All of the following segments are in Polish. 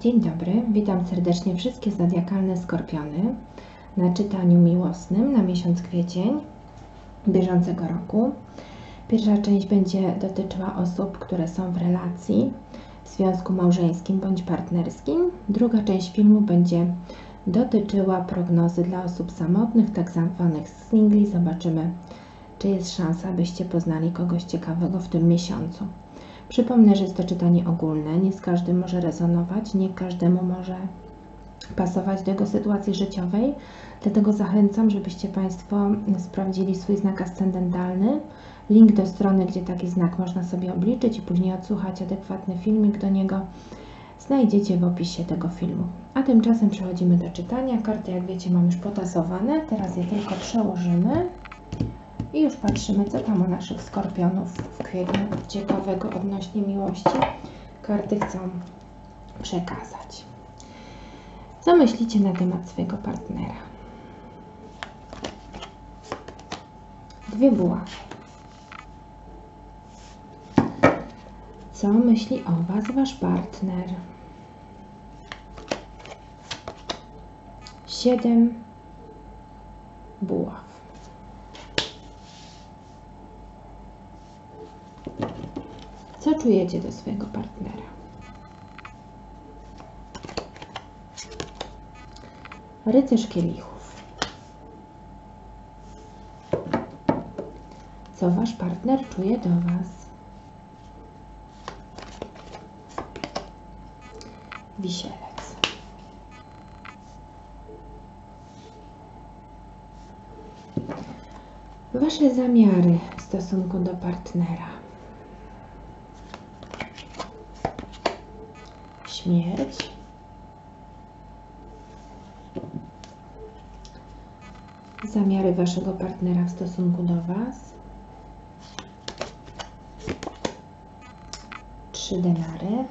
Dzień dobry, witam serdecznie wszystkie zodiakalne skorpiony na czytaniu miłosnym na miesiąc kwiecień bieżącego roku. Pierwsza część będzie dotyczyła osób, które są w relacji, w związku małżeńskim bądź partnerskim. Druga część filmu będzie dotyczyła prognozy dla osób samotnych, tak zwanych singli. Zobaczymy, czy jest szansa, byście poznali kogoś ciekawego w tym miesiącu. Przypomnę, że jest to czytanie ogólne, nie z każdym może rezonować, nie każdemu może pasować do jego sytuacji życiowej, dlatego zachęcam, żebyście Państwo sprawdzili swój znak ascendentalny. Link do strony, gdzie taki znak można sobie obliczyć i później odsłuchać adekwatny filmik do niego znajdziecie w opisie tego filmu. A tymczasem przechodzimy do czytania. Karty, jak wiecie, mam już potasowane. Teraz je tylko przełożymy. I już patrzymy, co tam u naszych skorpionów w kwietniu ciekawego odnośnie miłości karty chcą przekazać. Co myślicie na temat swojego partnera? Dwie buławy. Co myśli o Was Wasz partner? Siedem buław. Co czujecie do swojego partnera? Rycerz kielichów. Co wasz partner czuje do was? Wisielec. Wasze zamiary w stosunku do partnera. Śmierć. Zamiary waszego partnera w stosunku do was. Trzy denary.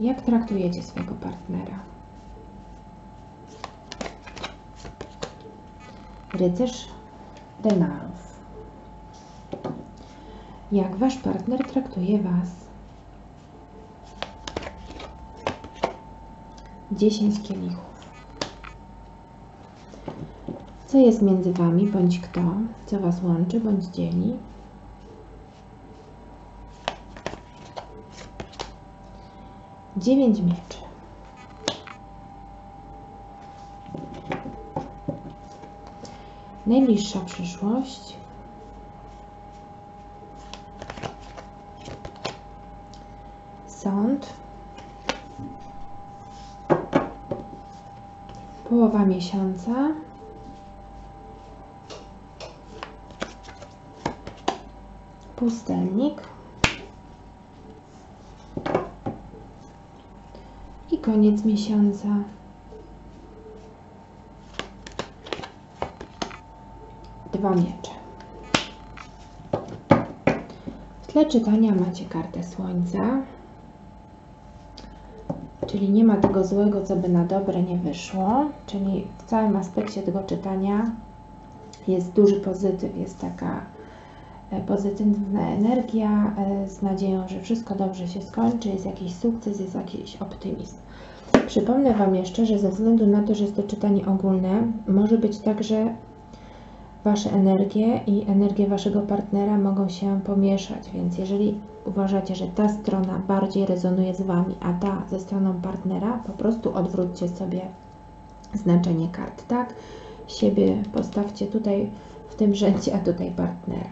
Jak traktujecie swojego partnera? Rycerz denarów jak wasz partner traktuje was. 10 kielichów. Co jest między wami, bądź kto, co was łączy, bądź dzieli? Dziewięć mieczy. Najbliższa przyszłość. sąd. Połowa miesiąca. Pustelnik. I koniec miesiąca. Dwa miecze. W tle czytania macie kartę Słońca czyli nie ma tego złego, co by na dobre nie wyszło, czyli w całym aspekcie tego czytania jest duży pozytyw, jest taka e, pozytywna energia e, z nadzieją, że wszystko dobrze się skończy, jest jakiś sukces, jest jakiś optymizm. Przypomnę Wam jeszcze, że ze względu na to, że jest to czytanie ogólne, może być tak, że Wasze energie i energie Waszego partnera mogą się pomieszać, więc jeżeli uważacie, że ta strona bardziej rezonuje z Wami, a ta ze stroną partnera, po prostu odwróćcie sobie znaczenie kart, tak? Siebie postawcie tutaj w tym rzędzie, a tutaj partnera.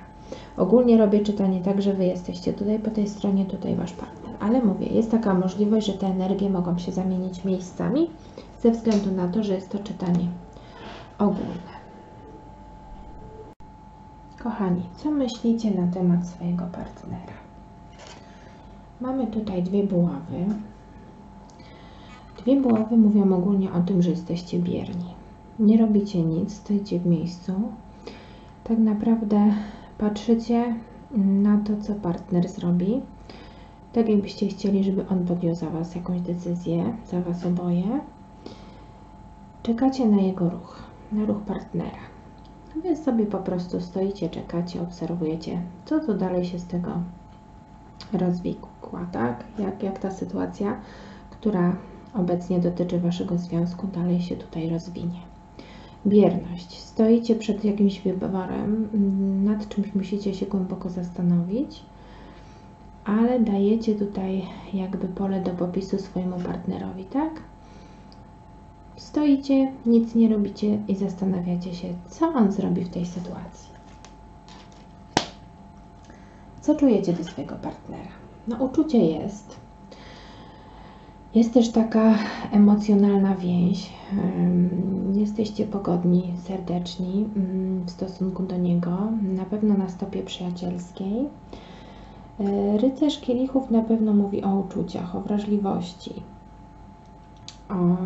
Ogólnie robię czytanie tak, że Wy jesteście tutaj po tej stronie, tutaj Wasz partner. Ale mówię, jest taka możliwość, że te energie mogą się zamienić miejscami ze względu na to, że jest to czytanie ogólne. Kochani, co myślicie na temat swojego partnera? Mamy tutaj dwie buławy. Dwie buławy mówią ogólnie o tym, że jesteście bierni. Nie robicie nic, stoicie w miejscu. Tak naprawdę patrzycie na to, co partner zrobi. Tak jakbyście chcieli, żeby on podjął za Was jakąś decyzję, za Was oboje. Czekacie na jego ruch, na ruch partnera. Wy sobie po prostu stoicie, czekacie, obserwujecie, co tu dalej się z tego rozwikła, tak? Jak, jak ta sytuacja, która obecnie dotyczy Waszego związku, dalej się tutaj rozwinie. Bierność. Stoicie przed jakimś wyborem, nad czymś musicie się głęboko zastanowić, ale dajecie tutaj jakby pole do popisu swojemu partnerowi, tak? Stoicie, nic nie robicie i zastanawiacie się, co on zrobi w tej sytuacji. Co czujecie do swojego partnera? No, uczucie jest. Jest też taka emocjonalna więź. Jesteście pogodni, serdeczni w stosunku do niego, na pewno na stopie przyjacielskiej. E, rycerz kielichów na pewno mówi o uczuciach, o wrażliwości, o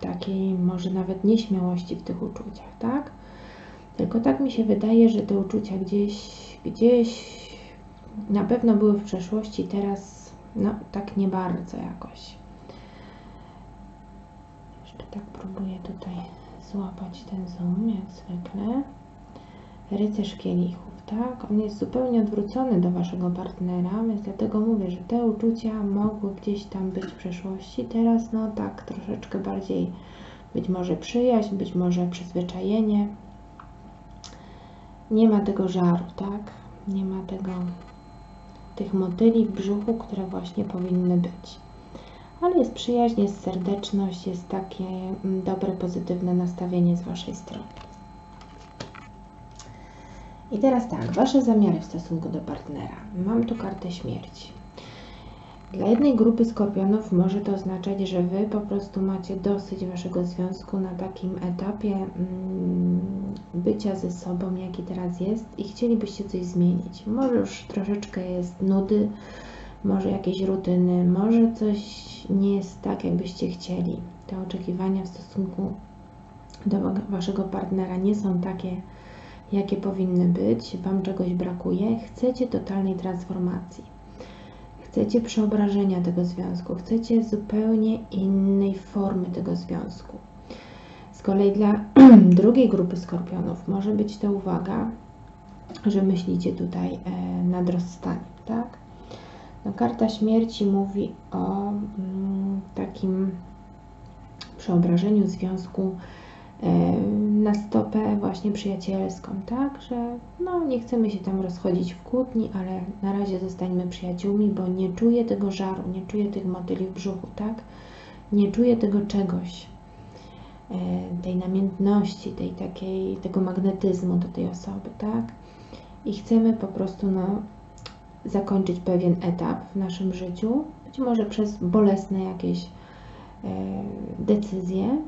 takiej może nawet nieśmiałości w tych uczuciach, tak? Tylko tak mi się wydaje, że te uczucia gdzieś, gdzieś na pewno były w przeszłości, teraz no tak nie bardzo jakoś. Jeszcze tak próbuję tutaj złapać ten zoom, jak zwykle. Rycerz kielichów, tak? On jest zupełnie odwrócony do waszego partnera, więc dlatego mówię, że te uczucia mogły gdzieś tam być w przeszłości. Teraz, no tak, troszeczkę bardziej być może przyjaźń, być może przyzwyczajenie. Nie ma tego żaru, tak? Nie ma tego tych motyli w brzuchu, które właśnie powinny być. Ale jest przyjaźń, jest serdeczność, jest takie mm, dobre, pozytywne nastawienie z Waszej strony. I teraz tak, Wasze zamiary w stosunku do partnera. Mam tu kartę śmierci. Dla jednej grupy skorpionów może to oznaczać, że Wy po prostu macie dosyć Waszego związku na takim etapie mm, bycia ze sobą, jaki teraz jest i chcielibyście coś zmienić. Może już troszeczkę jest nudy, może jakieś rutyny, może coś nie jest tak, jakbyście chcieli. Te oczekiwania w stosunku do Waszego partnera nie są takie, jakie powinny być, Wam czegoś brakuje. Chcecie totalnej transformacji Chcecie przeobrażenia tego związku, chcecie zupełnie innej formy tego związku. Z kolei dla drugiej grupy skorpionów może być to uwaga, że myślicie tutaj e, nad rozstaniem, tak? No, karta śmierci mówi o mm, takim przeobrażeniu związku na stopę właśnie przyjacielską, tak, że no nie chcemy się tam rozchodzić w kłótni, ale na razie zostańmy przyjaciółmi, bo nie czuję tego żaru, nie czuję tych motyli w brzuchu, tak, nie czuję tego czegoś, tej namiętności, tej takiej, tego magnetyzmu do tej osoby, tak, i chcemy po prostu no, zakończyć pewien etap w naszym życiu, być może przez bolesne jakieś decyzje,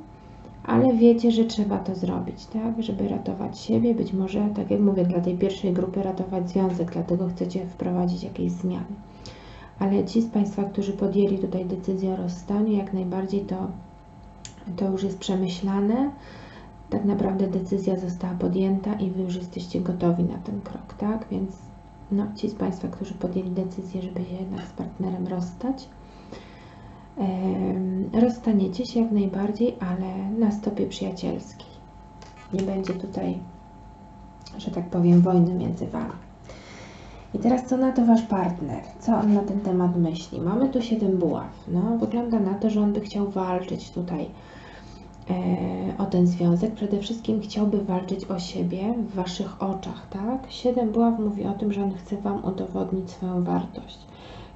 ale wiecie, że trzeba to zrobić, tak, żeby ratować siebie, być może, tak jak mówię, dla tej pierwszej grupy ratować związek, dlatego chcecie wprowadzić jakieś zmiany. Ale ci z Państwa, którzy podjęli tutaj decyzję o rozstaniu, jak najbardziej to, to już jest przemyślane, tak naprawdę decyzja została podjęta i Wy już jesteście gotowi na ten krok, tak, więc no, ci z Państwa, którzy podjęli decyzję, żeby się jednak z partnerem rozstać, rozstaniecie się jak najbardziej, ale na stopie przyjacielskiej. Nie będzie tutaj, że tak powiem, wojny między Wami. I teraz co na to Wasz partner? Co on na ten temat myśli? Mamy tu 7 buław. No, wygląda na to, że on by chciał walczyć tutaj e, o ten związek. Przede wszystkim chciałby walczyć o siebie w Waszych oczach, tak? 7 buław mówi o tym, że on chce Wam udowodnić swoją wartość.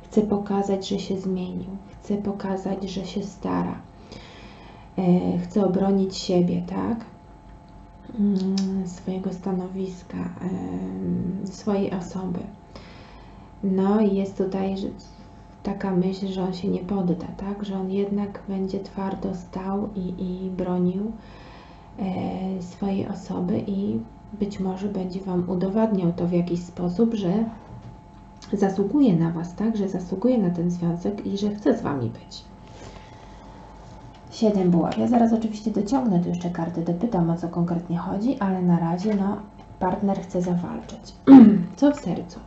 Chce pokazać, że się zmienił. Chce pokazać, że się stara. E, chce obronić siebie, tak? Mm, swojego stanowiska, swojej osoby. No i jest tutaj taka myśl, że on się nie podda, tak? Że on jednak będzie twardo stał i, i bronił e, swojej osoby i być może będzie Wam udowadniał to w jakiś sposób, że zasługuje na Was, tak? Że zasługuje na ten związek i że chce z Wami być. Siedem buław. Ja zaraz oczywiście dociągnę tu jeszcze karty, dopytam o co konkretnie chodzi, ale na razie no, partner chce zawalczyć. co w sercu?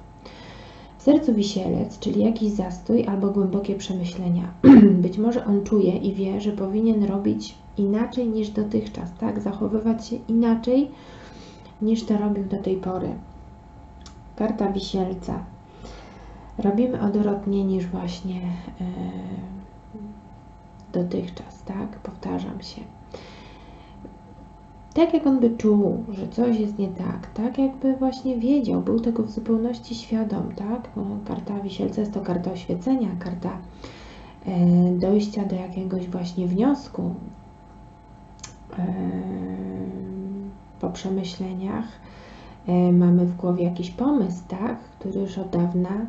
W sercu wisielec, czyli jakiś zastój albo głębokie przemyślenia. Być może on czuje i wie, że powinien robić inaczej niż dotychczas, tak? Zachowywać się inaczej niż to robił do tej pory. Karta wisielca robimy odwrotnie niż właśnie e, dotychczas, tak? Powtarzam się. Tak jak on by czuł, że coś jest nie tak, tak jakby właśnie wiedział, był tego w zupełności świadom, tak? Karta wisielca jest to karta oświecenia, karta e, dojścia do jakiegoś właśnie wniosku e, po przemyśleniach. Mamy w głowie jakiś pomysł, tak? Który już od dawna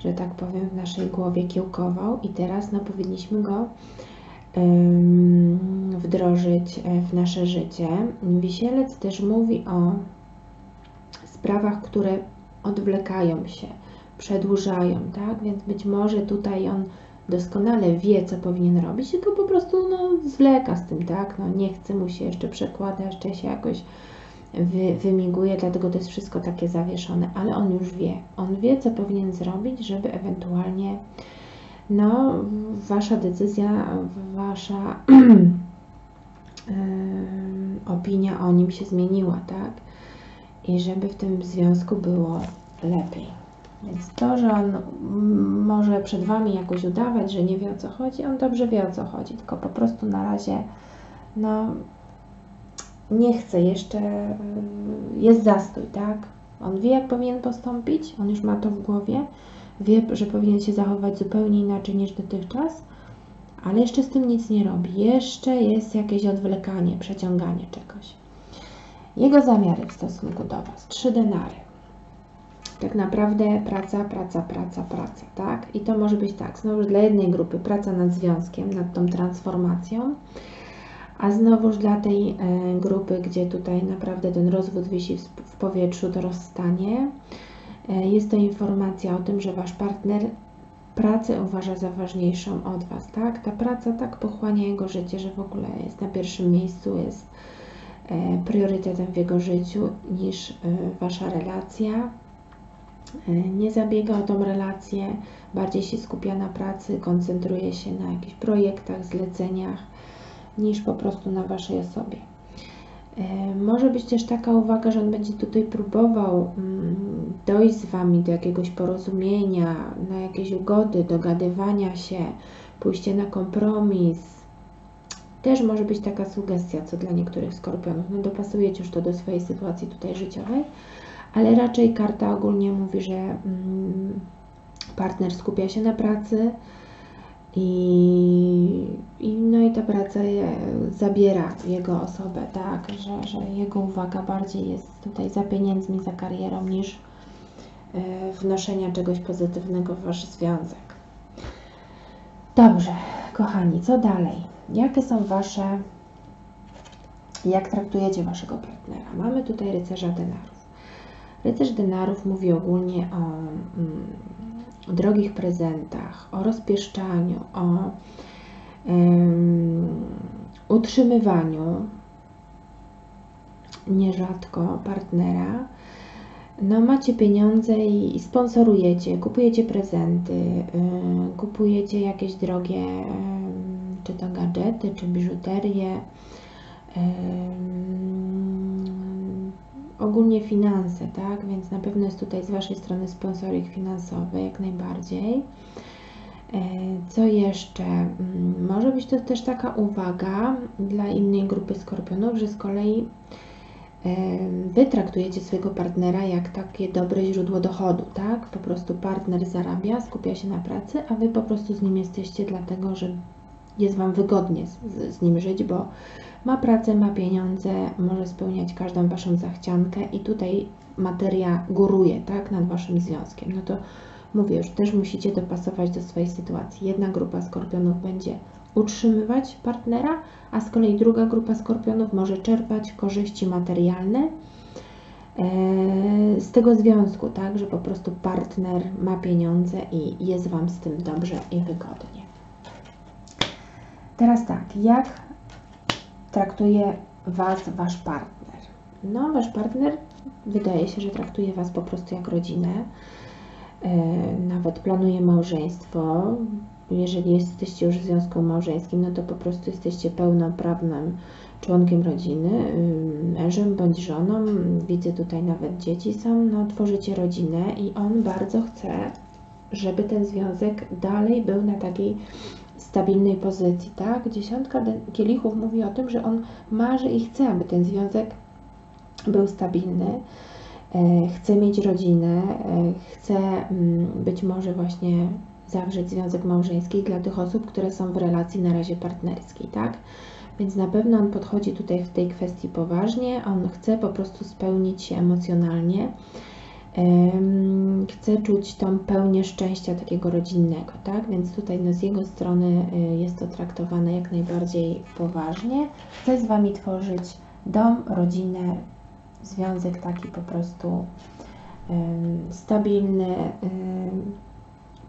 że tak powiem, w naszej głowie kiełkował i teraz no, powinniśmy go wdrożyć e, w nasze życie. Wisielec też mówi o sprawach, które odwlekają się, przedłużają, tak? Więc być może tutaj on doskonale wie, co powinien robić, tylko po prostu no, zwleka z tym, tak? No, nie chce mu się jeszcze przekładać, jeszcze się jakoś wy, wymiguje, dlatego to jest wszystko takie zawieszone, ale on już wie. On wie, co powinien zrobić, żeby ewentualnie no, wasza decyzja, wasza opinia o nim się zmieniła, tak? I żeby w tym związku było lepiej. Więc to, że on może przed Wami jakoś udawać, że nie wie o co chodzi, on dobrze wie o co chodzi, tylko po prostu na razie no, nie chce jeszcze, y, jest zastój, tak? On wie, jak powinien postąpić, on już ma to w głowie, wie, że powinien się zachować zupełnie inaczej niż dotychczas, ale jeszcze z tym nic nie robi. Jeszcze jest jakieś odwlekanie, przeciąganie czegoś. Jego zamiary w stosunku do Was, trzy denary. Tak naprawdę praca, praca, praca, praca, tak? I to może być tak, znowu dla jednej grupy praca nad związkiem, nad tą transformacją, a znowuż dla tej e, grupy, gdzie tutaj naprawdę ten rozwód wisi w powietrzu, to rozstanie, e, jest to informacja o tym, że Wasz partner pracę uważa za ważniejszą od Was, tak? Ta praca tak pochłania jego życie, że w ogóle jest na pierwszym miejscu, jest e, priorytetem w jego życiu niż Wasza relacja. Nie zabiega o tą relację, bardziej się skupia na pracy, koncentruje się na jakichś projektach, zleceniach, niż po prostu na Waszej osobie. E, może być też taka uwaga, że on będzie tutaj próbował mm, dojść z Wami do jakiegoś porozumienia, na jakieś ugody, dogadywania się, pójście na kompromis. Też może być taka sugestia, co dla niektórych skorpionów. No dopasujecie już to do swojej sytuacji tutaj życiowej, ale raczej karta ogólnie mówi, że mm, partner skupia się na pracy, i, i, no i ta praca je, zabiera jego osobę, tak, że, że jego uwaga bardziej jest tutaj za pieniędzmi, za karierą niż y, wnoszenia czegoś pozytywnego w Wasz związek. Dobrze, kochani, co dalej? Jakie są Wasze, jak traktujecie Waszego partnera? Mamy tutaj rycerza denarów. Rycerz denarów mówi ogólnie o mm, drogich prezentach, o rozpieszczaniu, o um, utrzymywaniu nierzadko partnera. No, macie pieniądze i, sponsorujecie, kupujecie prezenty, y, kupujecie jakieś drogie, y, czy to gadżety, czy biżuterię. Y, ogólnie finanse, tak? Więc na pewno jest tutaj z Waszej strony sponsoring finansowy, jak najbardziej. E, co jeszcze? Mm, może być to też taka uwaga dla innej grupy skorpionów, że z kolei e, Wy traktujecie swojego partnera jak takie dobre źródło dochodu, tak? Po prostu partner zarabia, skupia się na pracy, a Wy po prostu z nim jesteście dlatego, że jest Wam wygodnie z, z nim żyć, bo ma pracę, ma pieniądze, może spełniać każdą Waszą zachciankę i tutaj materia góruje, tak, nad Waszym związkiem. No to mówię już, też musicie dopasować do swojej sytuacji. Jedna grupa skorpionów będzie utrzymywać partnera, a z kolei druga grupa skorpionów może czerpać korzyści materialne e, z tego związku, tak, że po prostu partner ma pieniądze i jest Wam z tym dobrze i wygodnie. Teraz tak, jak traktuje Was Wasz partner? No, Wasz partner wydaje się, że traktuje Was po prostu jak rodzinę, e, nawet planuje małżeństwo. Jeżeli jesteście już w związku małżeńskim, no to po prostu jesteście pełnoprawnym członkiem rodziny, mężem bądź żoną. Widzę tutaj nawet dzieci są, no tworzycie rodzinę i on bardzo chce żeby ten związek dalej był na takiej stabilnej pozycji, tak? Dziesiątka kielichów mówi o tym, że on marzy i chce, aby ten związek był stabilny, e, chce mieć rodzinę, e, chce mm, być może właśnie zawrzeć związek małżeński dla tych osób, które są w relacji na razie partnerskiej, tak? Więc na pewno on podchodzi tutaj w tej kwestii poważnie, on chce po prostu spełnić się emocjonalnie, chce czuć tą pełnię szczęścia takiego rodzinnego, tak? Więc tutaj no, z jego strony y, jest to traktowane jak najbardziej poważnie. Chce z Wami tworzyć dom, rodzinę, związek taki po prostu stabilny,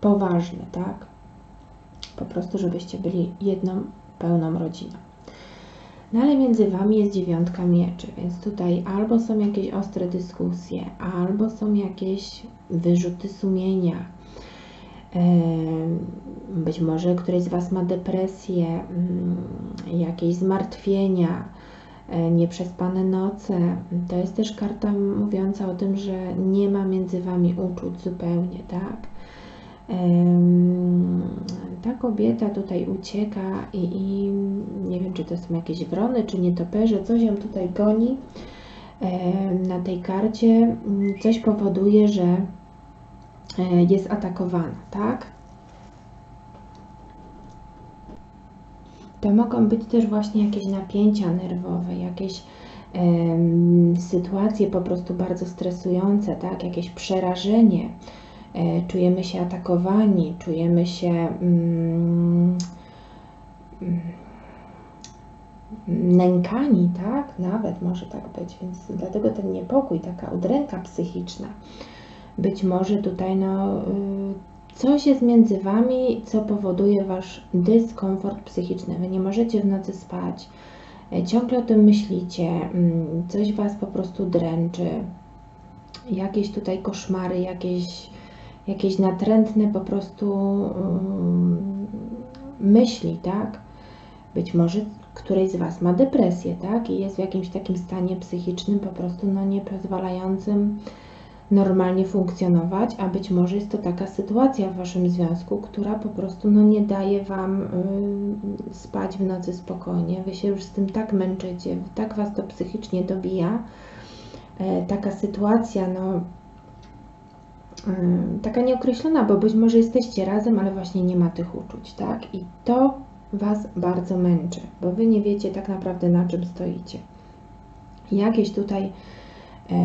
poważny, tak? Po prostu, żebyście byli jedną pełną rodziną. No ale między Wami jest dziewiątka mieczy, więc tutaj albo są jakieś ostre dyskusje, albo są jakieś wyrzuty sumienia. Być może któryś z Was ma depresję, mm, jakieś zmartwienia, e, nieprzespane noce. To jest też karta mówiąca o tym, że nie ma między Wami uczuć zupełnie, tak? Ta kobieta tutaj ucieka i, i, nie wiem, czy to są jakieś wrony, czy nietoperze, coś ją tutaj goni na tej karcie, coś powoduje, że e, jest atakowana, tak? To mogą być też właśnie jakieś napięcia nerwowe, jakieś sytuacje po prostu bardzo stresujące, tak? Jakieś przerażenie, czujemy się atakowani, czujemy się mm, mm, nękani, tak? Nawet może tak być, więc dlatego ten niepokój, taka udręka psychiczna. Być może tutaj no, y, coś jest między Wami, co powoduje Wasz dyskomfort psychiczny. Wy nie możecie w nocy spać, e, ciągle o tym myślicie, mm, coś Was po prostu dręczy, jakieś tutaj koszmary, jakieś jakieś natrętne po prostu um, myśli, tak? Być może któryś z Was ma depresję, tak? I jest w jakimś takim stanie psychicznym po prostu no, nie pozwalającym normalnie funkcjonować, a być może jest to taka sytuacja w Waszym związku, która po prostu no, nie daje Wam y, spać w nocy spokojnie. Wy się już z tym tak męczycie, tak Was to psychicznie dobija. E, taka sytuacja, no, taka nieokreślona, bo być może jesteście razem, ale właśnie nie ma tych uczuć, tak? I to Was bardzo męczy, bo Wy nie wiecie tak naprawdę na czym stoicie. Jakieś tutaj e,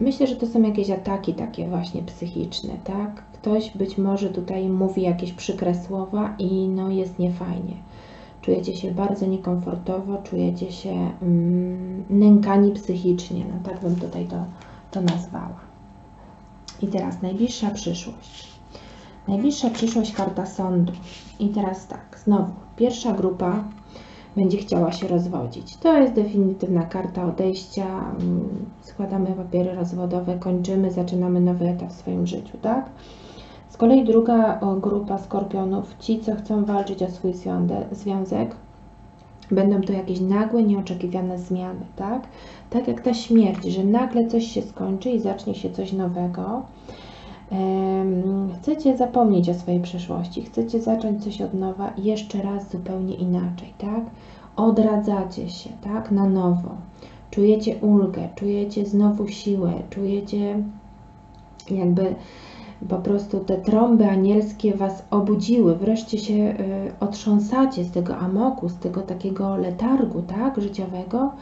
myślę, że to są jakieś ataki takie właśnie psychiczne, tak? Ktoś być może tutaj mówi jakieś przykre słowa i no jest niefajnie. Czujecie się bardzo niekomfortowo, czujecie się mm, nękani psychicznie, no tak bym tutaj to, to nazwała. I teraz najbliższa przyszłość. Najbliższa przyszłość karta sądu. I teraz tak, znowu, pierwsza grupa będzie chciała się rozwodzić. To jest definitywna karta odejścia. Składamy papiery rozwodowe, kończymy, zaczynamy nowy etap w swoim życiu, tak? Z kolei druga grupa skorpionów, ci, co chcą walczyć o swój związek, będą to jakieś nagłe, nieoczekiwane zmiany, tak? Tak jak ta śmierć, że nagle coś się skończy i zacznie się coś nowego. Chcecie zapomnieć o swojej przeszłości, chcecie zacząć coś od nowa, jeszcze raz zupełnie inaczej, tak? Odradzacie się, tak? Na nowo. Czujecie ulgę, czujecie znowu siłę, czujecie jakby po prostu te trąby anielskie Was obudziły, wreszcie się y, otrząsacie z tego amoku, z tego takiego letargu, tak, życiowego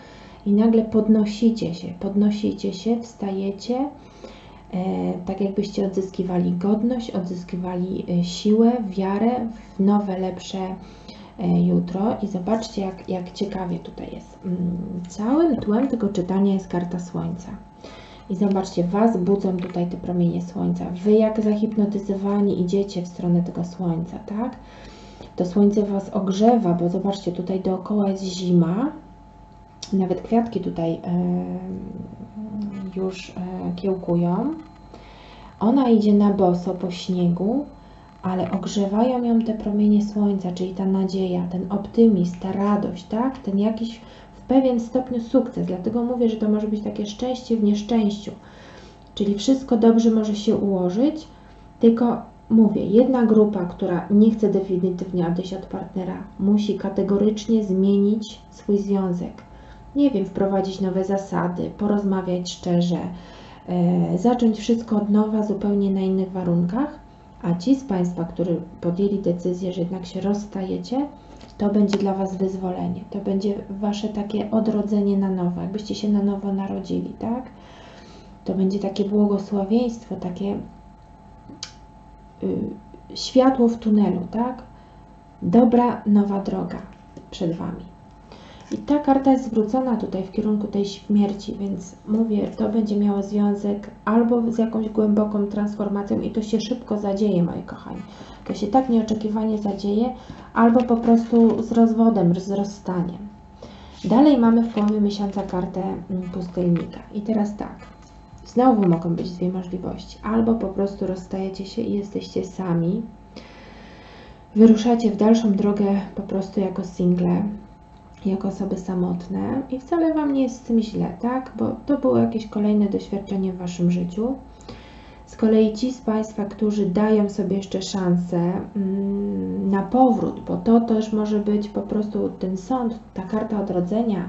i nagle podnosicie się, podnosicie się, wstajecie, e, tak jakbyście odzyskiwali godność, odzyskiwali e, siłę, wiarę w nowe, lepsze e, jutro i zobaczcie, jak, jak ciekawie tutaj jest. Mm, całym tłem tego czytania jest karta Słońca. I zobaczcie, Was budzą tutaj te promienie słońca. Wy jak zahipnotyzowani idziecie w stronę tego słońca, tak? To słońce Was ogrzewa, bo zobaczcie, tutaj dookoła jest zima. Nawet kwiatki tutaj już e, kiełkują. Ona idzie na boso po śniegu, ale ogrzewają ją te promienie słońca, czyli ta nadzieja, ten optymizm, ta radość, tak? Ten jakiś pewien stopniu sukces, dlatego mówię, że to może być takie szczęście w nieszczęściu. Czyli wszystko dobrze może się ułożyć, tylko mówię, jedna grupa, która nie chce definitywnie odejść od partnera, musi kategorycznie zmienić swój związek. Nie wiem, wprowadzić nowe zasady, porozmawiać szczerze, e, zacząć wszystko od nowa, zupełnie na innych warunkach. A ci z Państwa, którzy podjęli decyzję, że jednak się rozstajecie, to będzie dla Was wyzwolenie. To będzie Wasze takie odrodzenie na nowo, jakbyście się na nowo narodzili, tak? To będzie takie błogosławieństwo, takie y, światło w tunelu, tak? Dobra, nowa droga przed Wami. I ta karta jest zwrócona tutaj w kierunku tej śmierci, więc mówię, to będzie miało związek albo z jakąś głęboką transformacją i to się szybko zadzieje, moi kochani. To się tak nieoczekiwanie zadzieje, albo po prostu z rozwodem, z rozstaniem. Dalej mamy w połowie miesiąca kartę mm, pustelnika. I teraz tak, znowu mogą być dwie możliwości. Albo po prostu rozstajecie się i jesteście sami, wyruszacie w dalszą drogę po prostu jako single, jako osoby samotne i wcale Wam nie jest z tym źle, tak? Bo to było jakieś kolejne doświadczenie w Waszym życiu. Z kolei ci z Państwa, którzy dają sobie jeszcze szansę mm, na powrót, bo to też może być po prostu ten sąd, ta karta odrodzenia,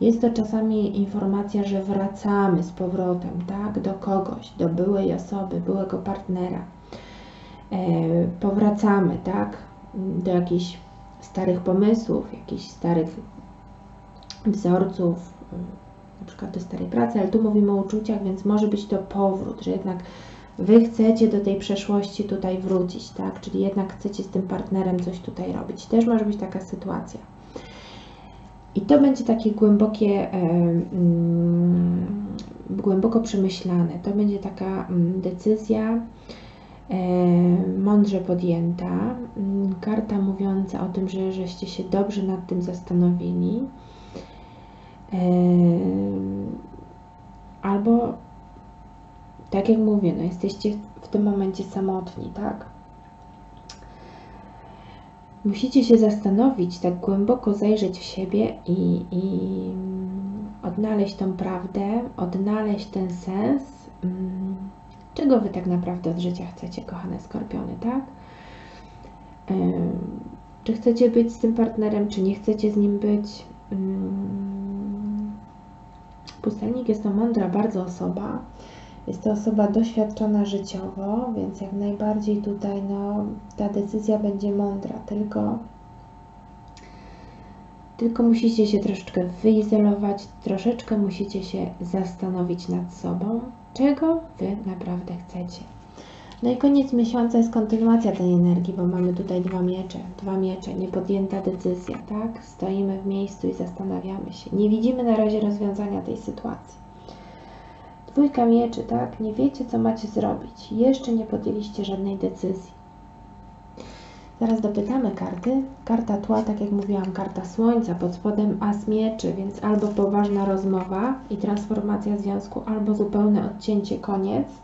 jest to czasami informacja, że wracamy z powrotem, tak, do kogoś, do byłej osoby, byłego partnera. E, powracamy, tak, do jakichś starych pomysłów, jakichś starych wzorców, na przykład do starej pracy, ale tu mówimy o uczuciach, więc może być to powrót, że jednak Wy chcecie do tej przeszłości tutaj wrócić, tak? Czyli jednak chcecie z tym partnerem coś tutaj robić. Też może być taka sytuacja. I to będzie takie głębokie, głęboko przemyślane. To będzie taka decyzja mądrze podjęta. Karta mówiąca o tym, że żeście się dobrze nad tym zastanowili. Albo tak jak mówię, no jesteście w tym momencie samotni, tak? Musicie się zastanowić, tak głęboko zajrzeć w siebie i, i odnaleźć tą prawdę, odnaleźć ten sens, czego Wy tak naprawdę od życia chcecie, kochane skorpiony, tak? Czy chcecie być z tym partnerem, czy nie chcecie z nim być? Pustelnik jest to mądra bardzo osoba, jest to osoba doświadczona życiowo, więc jak najbardziej tutaj no, ta decyzja będzie mądra, tylko, tylko musicie się troszeczkę wyizolować, troszeczkę musicie się zastanowić nad sobą, czego Wy naprawdę chcecie. No i koniec miesiąca jest kontynuacja tej energii, bo mamy tutaj dwa miecze, dwa miecze, niepodjęta decyzja, tak? Stoimy w miejscu i zastanawiamy się. Nie widzimy na razie rozwiązania tej sytuacji. Dwójka mieczy, tak? Nie wiecie, co macie zrobić. Jeszcze nie podjęliście żadnej decyzji. Zaraz dopytamy karty. Karta tła, tak jak mówiłam, karta słońca, pod spodem as mieczy, więc albo poważna rozmowa i transformacja związku, albo zupełne odcięcie, koniec.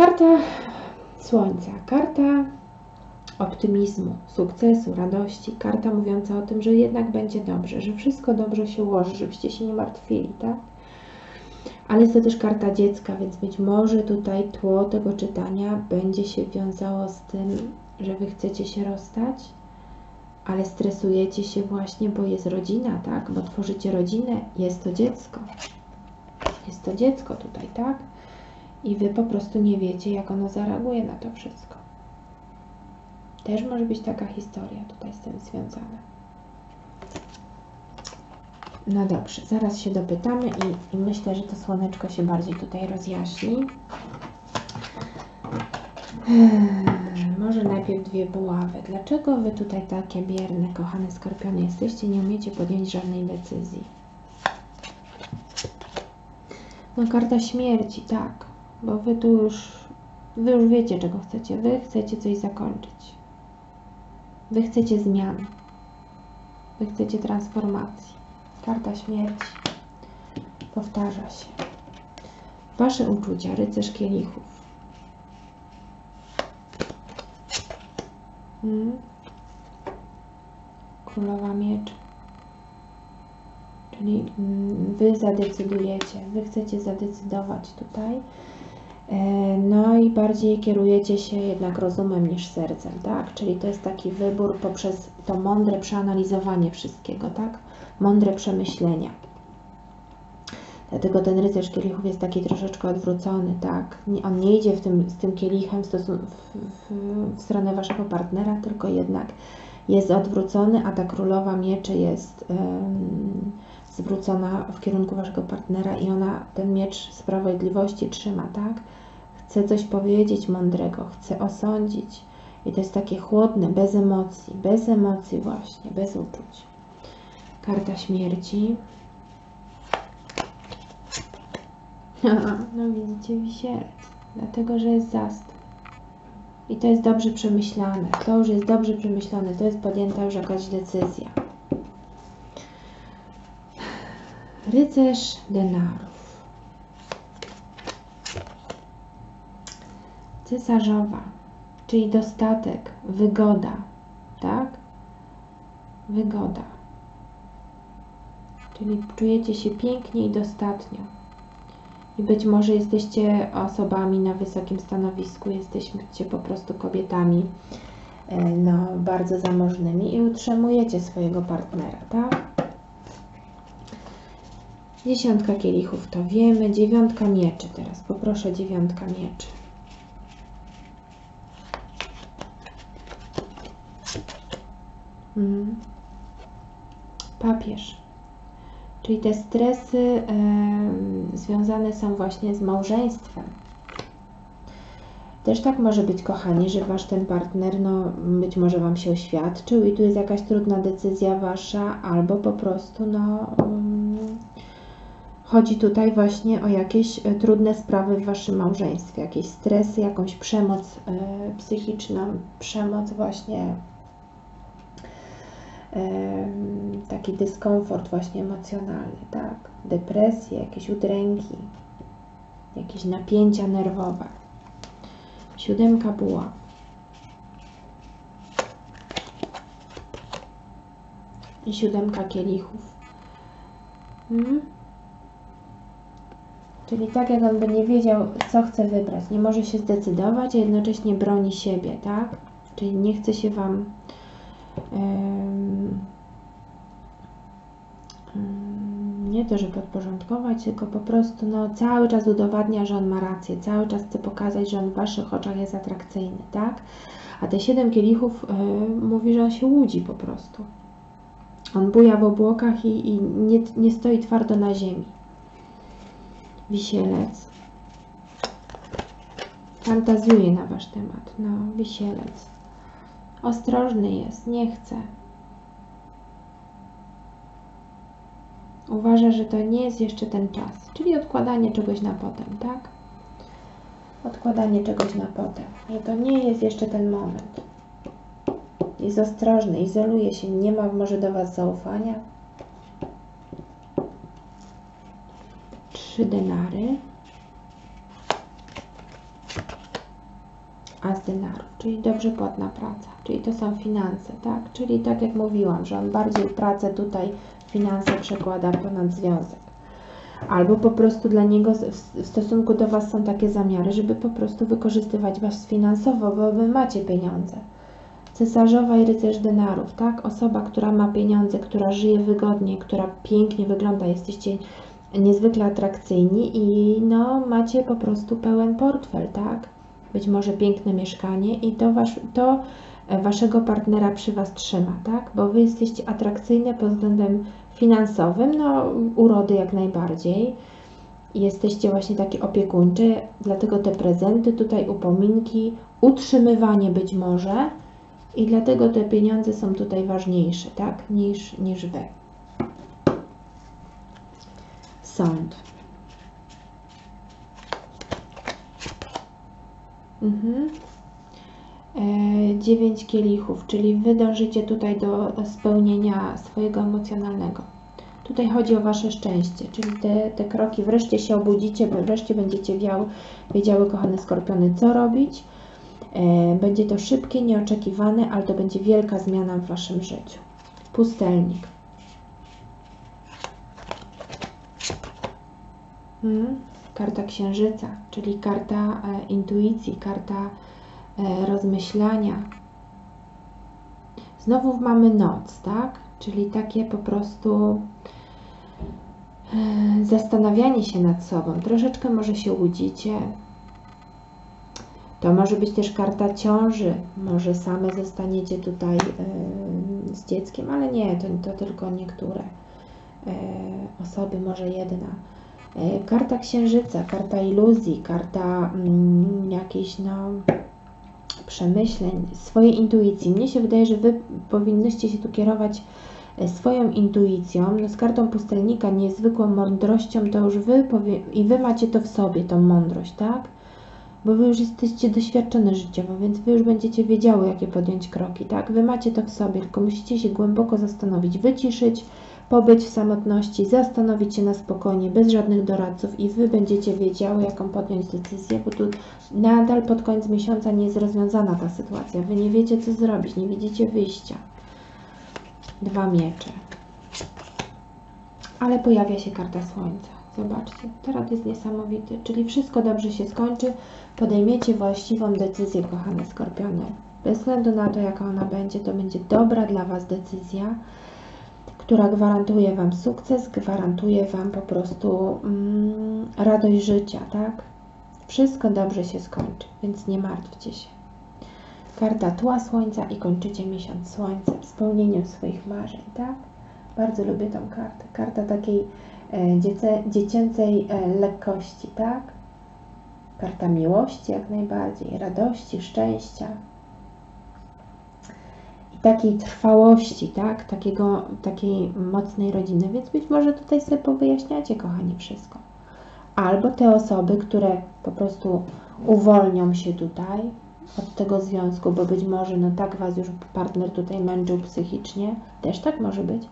Karta słońca, karta optymizmu, sukcesu, radości, karta mówiąca o tym, że jednak będzie dobrze, że wszystko dobrze się ułoży, żebyście się nie martwili, tak? ale jest to też karta dziecka, więc być może tutaj tło tego czytania będzie się wiązało z tym, że Wy chcecie się rozstać, ale stresujecie się właśnie, bo jest rodzina, tak? Bo tworzycie rodzinę, jest to dziecko. Jest to dziecko tutaj, tak? I Wy po prostu nie wiecie, jak ono zareaguje na to wszystko. Też może być taka historia tutaj z tym związana. No dobrze, zaraz się dopytamy i, i myślę, że to słoneczko się bardziej tutaj rozjaśni. Hmm, może najpierw dwie buławy. Dlaczego Wy tutaj takie bierne, kochane skorpiony jesteście, nie umiecie podjąć żadnej decyzji? No karta śmierci, tak, bo Wy tu już, Wy już wiecie, czego chcecie. Wy chcecie coś zakończyć. Wy chcecie zmian. Wy chcecie transformacji. Karta śmierci. Powtarza się. Wasze uczucia, rycerz kielichów. Hmm? Królowa miecz. czyli mm, Wy zadecydujecie, Wy chcecie zadecydować tutaj. E, No i bardziej kierujecie się jednak rozumem niż sercem, tak? Czyli to jest taki wybór poprzez to mądre przeanalizowanie wszystkiego, tak? Mądre przemyślenia. Dlatego ten rycerz kielichów jest taki troszeczkę odwrócony, tak? On nie idzie w tym, z tym kielichem w, w, w, stronę Waszego partnera, tylko jednak jest odwrócony, a ta królowa mieczy jest zwrócona w kierunku Waszego partnera i ona ten miecz sprawiedliwości trzyma, tak? Chce coś powiedzieć mądrego, chce osądzić. I to jest takie chłodne, bez emocji, bez emocji właśnie, bez uczuć. Karta śmierci. No widzicie, wisielec. Dlatego, że jest zastój. I to jest dobrze przemyślane. To już jest dobrze przemyślane. To jest podjęta już jakaś decyzja. Rycerz denarów. Cesarzowa, czyli dostatek, wygoda, tak? Wygoda. Czyli czujecie się pięknie i dostatnio. I być może jesteście osobami na wysokim stanowisku, jesteście po prostu kobietami e, no, bardzo zamożnymi i utrzymujecie swojego partnera, tak? Dziesiątka kielichów to wiemy, dziewiątka mieczy teraz. Poproszę dziewiątka mieczy. Papież. Czyli te stresy związane są właśnie z małżeństwem. Też tak może być, kochani, że wasz ten partner, no być może wam się oświadczył i tu jest jakaś trudna decyzja wasza, albo po prostu, no mm, chodzi tutaj właśnie o jakieś e, trudne sprawy w waszym małżeństwie, jakieś stresy, jakąś przemoc e, psychiczną, przemoc właśnie taki dyskomfort właśnie emocjonalny, tak? Depresje, jakieś udręki, jakieś napięcia nerwowe. Siódemka buław. I siódemka kielichów. Mhm. Czyli tak jak on by nie wiedział, co chce wybrać, nie może się zdecydować, a jednocześnie broni siebie, tak? Czyli nie chce się Wam nie to, że podporządkować, tylko po prostu no, cały czas udowadnia, że on ma rację, cały czas chce pokazać, że on w Waszych oczach jest atrakcyjny, tak? A te siedem kielichów y, mówi, że on się łudzi po prostu. On buja w obłokach i, i nie, nie stoi twardo na ziemi. Wisielec. Fantazuje na Wasz temat. No, wisielec. Ostrożny jest, nie chce. Uważa, że to nie jest jeszcze ten czas, czyli odkładanie czegoś na potem, tak? Odkładanie czegoś na potem, że to nie jest jeszcze ten moment. Jest ostrożny, izoluje się, nie ma może do Was zaufania. Trzy denary. As denarów, czyli dobrze płatna praca, czyli to są finanse, tak? Czyli tak jak mówiłam, że on bardziej pracę tutaj, finanse przekłada ponad związek. Albo po prostu dla niego w stosunku do Was są takie zamiary, żeby po prostu wykorzystywać Was finansowo, bo Wy macie pieniądze. Cesarzowa i rycerz denarów, tak? Osoba, która ma pieniądze, która żyje wygodnie, która pięknie wygląda, jesteście niezwykle atrakcyjni i no macie po prostu pełen portfel, tak? Być może piękne mieszkanie i to, wasz, to e, waszego partnera przy was trzyma, tak? Bo wy jesteście atrakcyjne pod względem finansowym, no urody jak najbardziej. Jesteście właśnie takie opiekuńcze, dlatego te prezenty tutaj, upominki, utrzymywanie być może i dlatego te pieniądze są tutaj ważniejsze, tak? Niż, niż wy. Sąd. Mhm. E, kielichów, czyli wy dążycie tutaj do spełnienia swojego emocjonalnego. Tutaj chodzi o wasze szczęście, czyli te, te kroki, wreszcie się obudzicie, wreszcie będziecie wiały, wiedziały, kochane skorpiony, co robić. E, będzie to szybkie, nieoczekiwane, ale to będzie wielka zmiana w waszym życiu. Pustelnik. Hmm? Karta księżyca, czyli karta e, intuicji, karta e, rozmyślania. Znowu mamy noc, tak? Czyli takie po prostu e, zastanawianie się nad sobą. Troszeczkę może się łudzicie. To może być też karta ciąży. Może same zostaniecie tutaj z dzieckiem, ale nie, to, to tylko niektóre osoby, może jedna. E, Karta księżyca, karta iluzji, karta mm, no, przemyśleń, swojej intuicji. Mnie się wydaje, że Wy powinnyście się tu kierować e, swoją intuicją. No, z kartą pustelnika, niezwykłą mądrością, to już Wy powie, i Wy macie to w sobie, tą mądrość, tak? Bo Wy już jesteście doświadczone życiowo, więc Wy już będziecie wiedziały, jakie podjąć kroki, tak? Wy macie to w sobie, tylko musicie się głęboko zastanowić, wyciszyć, pobyć w samotności, zastanowić się na spokojnie, bez żadnych doradców i Wy będziecie wiedziały, jaką podjąć decyzję, bo tu nadal pod koniec miesiąca nie jest rozwiązana ta sytuacja. Wy nie wiecie, co zrobić, nie widzicie wyjścia. Dwa miecze. Ale pojawia się karta słońca. Zobaczcie, teraz jest niesamowity, czyli wszystko dobrze się skończy, podejmiecie właściwą decyzję, kochane skorpiony. Bez względu na to, jaka ona będzie, to będzie dobra dla Was decyzja która gwarantuje Wam sukces, gwarantuje Wam po prostu mm, radość życia, tak? Wszystko dobrze się skończy, więc nie martwcie się. Karta tła słońca i kończycie miesiąc słońcem, spełnieniem swoich marzeń, tak? Bardzo lubię tą kartę. Karta takiej e, dziecię, dziecięcej e, lekkości, tak? Karta miłości jak najbardziej, radości, szczęścia, takiej trwałości, tak? Takiego, takiej mocnej rodziny, więc być może tutaj sobie powyjaśniacie, kochani, wszystko. Albo te osoby, które po prostu uwolnią się tutaj od tego związku, bo być może no tak Was już partner tutaj męczył psychicznie, też tak może być.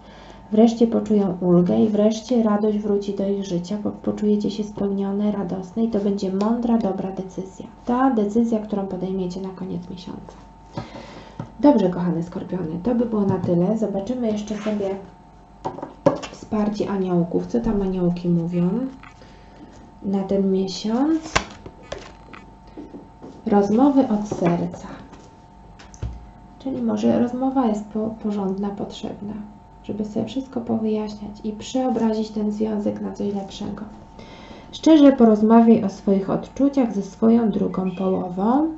Wreszcie poczują ulgę i wreszcie radość wróci do ich życia, bo poczujecie się spełnione, radosne i to będzie mądra, dobra decyzja. Ta decyzja, którą podejmiecie na koniec miesiąca. Dobrze, kochane skorpiony, to by było na tyle. Zobaczymy jeszcze sobie wsparcie aniołków. Co tam aniołki mówią na ten miesiąc? Rozmowy od serca. Czyli może rozmowa jest po, porządna, potrzebna, żeby sobie wszystko powyjaśniać i przeobrazić ten związek na coś lepszego. Szczerze porozmawiaj o swoich odczuciach ze swoją drugą połową.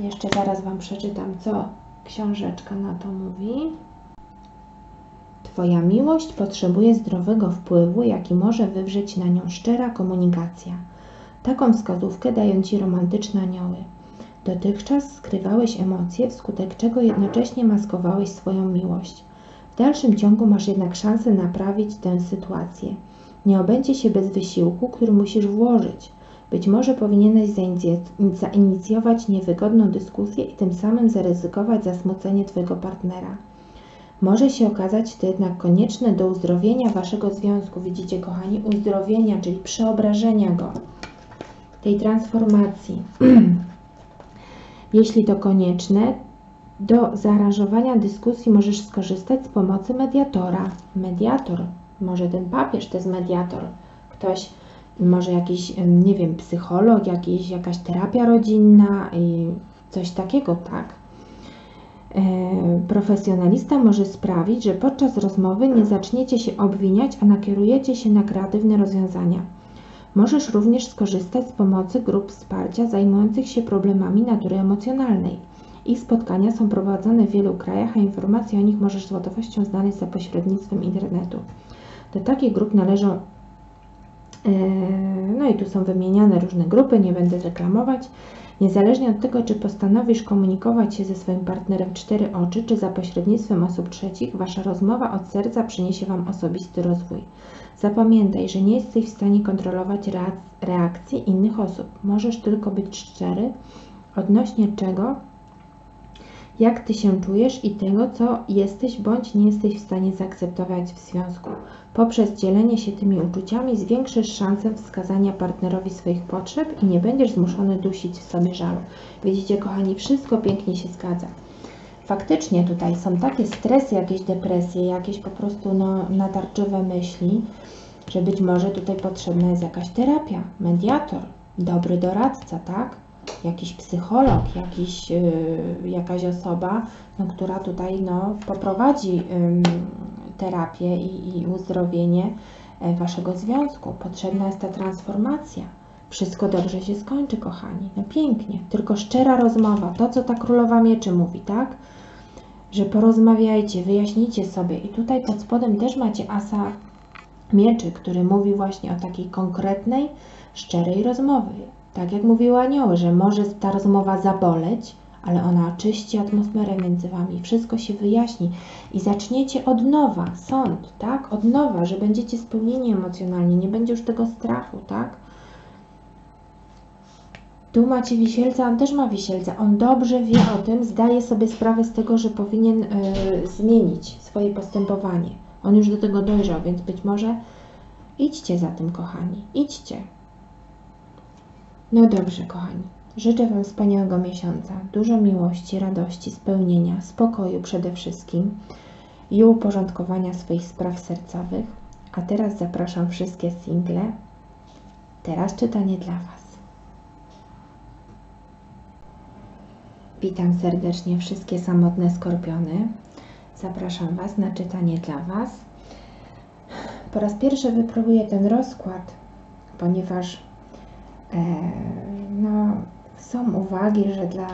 Jeszcze zaraz Wam przeczytam, co książeczka na to mówi. Twoja miłość potrzebuje zdrowego wpływu, jaki może wywrzeć na nią szczera komunikacja. Taką wskazówkę dają Ci romantyczne anioły. Dotychczas skrywałeś emocje, wskutek czego jednocześnie maskowałeś swoją miłość. W dalszym ciągu masz jednak szansę naprawić tę sytuację. Nie obędzie się bez wysiłku, który musisz włożyć. Być może powinieneś zainicjować niewygodną dyskusję i tym samym zaryzykować zasmucenie Twojego partnera. Może się okazać to jednak konieczne do uzdrowienia Waszego związku. Widzicie, kochani, uzdrowienia, czyli przeobrażenia go, tej transformacji. Jeśli to konieczne, do zaaranżowania dyskusji możesz skorzystać z pomocy mediatora. Mediator, może ten papież to jest mediator. Ktoś może jakiś, nie wiem, psycholog, jakiś, jakaś terapia rodzinna i coś takiego, tak? E, profesjonalista może sprawić, że podczas rozmowy nie zaczniecie się obwiniać, a nakierujecie się na kreatywne rozwiązania. Możesz również skorzystać z pomocy grup wsparcia zajmujących się problemami natury emocjonalnej. Ich spotkania są prowadzone w wielu krajach, a informacje o nich możesz z łatwością znaleźć za pośrednictwem internetu. Do takich grup należą no i tu są wymieniane różne grupy, nie będę reklamować. Niezależnie od tego, czy postanowisz komunikować się ze swoim partnerem cztery oczy, czy za pośrednictwem osób trzecich, Wasza rozmowa od serca przyniesie Wam osobisty rozwój. Zapamiętaj, że nie jesteś w stanie kontrolować reakcji innych osób. Możesz tylko być szczery odnośnie czego jak Ty się czujesz i tego, co jesteś bądź nie jesteś w stanie zaakceptować w związku. Poprzez dzielenie się tymi uczuciami zwiększysz szansę wskazania partnerowi swoich potrzeb i nie będziesz zmuszony dusić w sobie żalu. Widzicie, kochani, wszystko pięknie się zgadza. Faktycznie tutaj są takie stresy, jakieś depresje, jakieś po prostu no, natarczywe myśli, że być może tutaj potrzebna jest jakaś terapia, mediator, dobry doradca, tak? Jakiś psycholog, jakiś, yy, jakaś osoba, no, która tutaj no, poprowadzi terapię i, i uzdrowienie e, Waszego związku. Potrzebna jest ta transformacja. Wszystko dobrze się skończy, kochani. No pięknie. Tylko szczera rozmowa. To, co ta królowa mieczy mówi, tak? Że porozmawiajcie, wyjaśnijcie sobie. I tutaj pod spodem też macie asa mieczy, który mówi właśnie o takiej konkretnej, szczerej rozmowie. Tak jak mówiły anioły, że może ta rozmowa zaboleć, ale ona oczyści atmosferę między Wami, wszystko się wyjaśni i zaczniecie od nowa, sąd, tak? Od nowa, że będziecie spełnieni emocjonalnie, nie będzie już tego strachu, tak? Tu macie wisielca, on też ma wisielca. On dobrze wie o tym, zdaje sobie sprawę z tego, że powinien y, zmienić swoje postępowanie. On już do tego dojrzał, więc być może idźcie za tym, kochani. Idźcie. No dobrze, kochani. Życzę Wam wspaniałego miesiąca, dużo miłości, radości, spełnienia, spokoju przede wszystkim i uporządkowania swoich spraw sercowych. A teraz zapraszam wszystkie single. Teraz czytanie dla Was. Witam serdecznie wszystkie samotne skorpiony. Zapraszam Was na czytanie dla Was. Po raz pierwszy wypróbuję ten rozkład, ponieważ no, są uwagi, że dla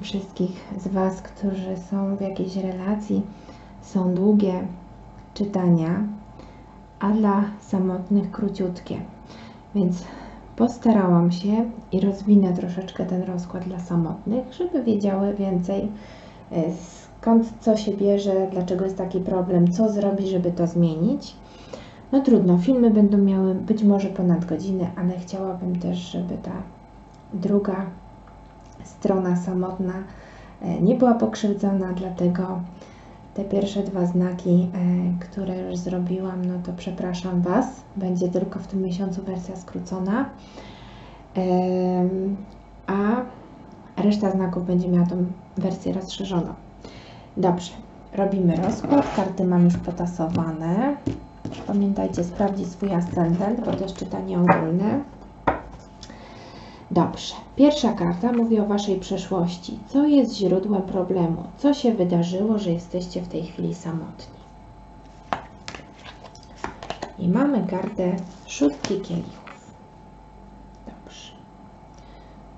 wszystkich z Was, którzy są w jakiejś relacji, są długie czytania, a dla samotnych króciutkie. Więc postarałam się i rozwinę troszeczkę ten rozkład dla samotnych, żeby wiedziały więcej e, skąd co się bierze, dlaczego jest taki problem, co zrobić, żeby to zmienić. No trudno, filmy będą miały być może ponad godzinę, ale chciałabym też, żeby ta druga strona samotna e, nie była pokrzywdzona, dlatego te pierwsze dwa znaki, e, które już zrobiłam, no to przepraszam Was, będzie tylko w tym miesiącu wersja skrócona, a reszta znaków będzie miała tą wersję rozszerzoną. Dobrze, robimy rozkład, karty mam już potasowane. Pamiętajcie, sprawdzić swój ascendent, bo jest czytanie ogólne. Dobrze. Pierwsza karta mówi o Waszej przeszłości. Co jest źródłem problemu? Co się wydarzyło, że jesteście w tej chwili samotni? I mamy kartę szóstki kielichów. Dobrze.